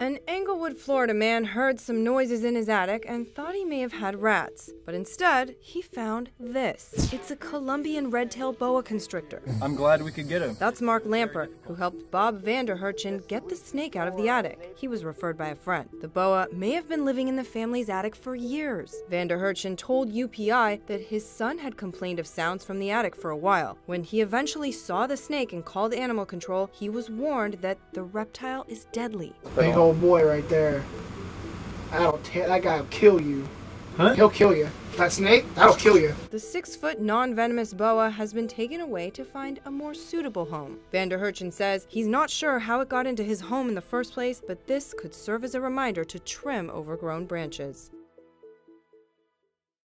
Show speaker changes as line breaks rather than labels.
An Englewood, Florida man heard some noises in his attic and thought he may have had rats, but instead, he found this. It's a Colombian red-tailed boa constrictor.
I'm glad we could get him.
That's Mark Lamper, who helped Bob Vanderhurchen get the snake out of the attic. He was referred by a friend. The boa may have been living in the family's attic for years. Vanderhurchen told UPI that his son had complained of sounds from the attic for a while. When he eventually saw the snake and called animal control, he was warned that the reptile is deadly.
Big old boy right there. That'll ta- that guy will kill you.
Huh?
He'll kill you. That snake, that'll kill you.
The six foot non venomous boa has been taken away to find a more suitable home. Vanderhurchen says he's not sure how it got into his home in the first place, but this could serve as a reminder to trim overgrown branches.